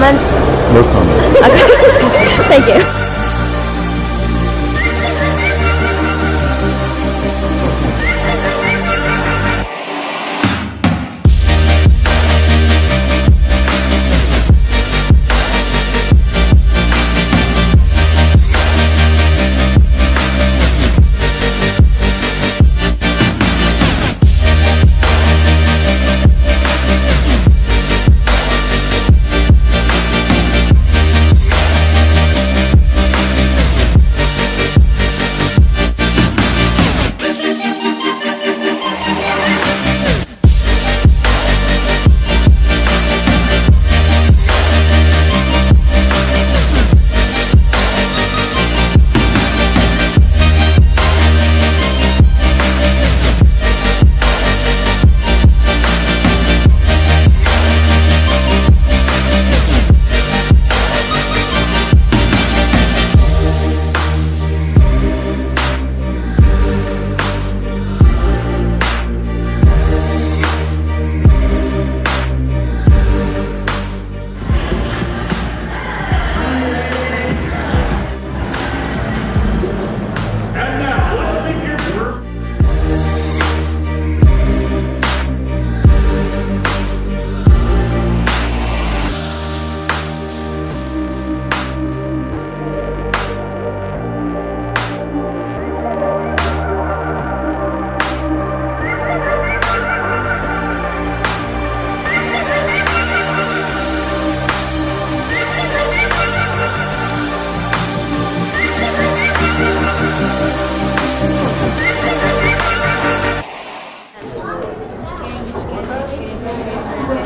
comments? No comments. Okay. Thank you. Thank you.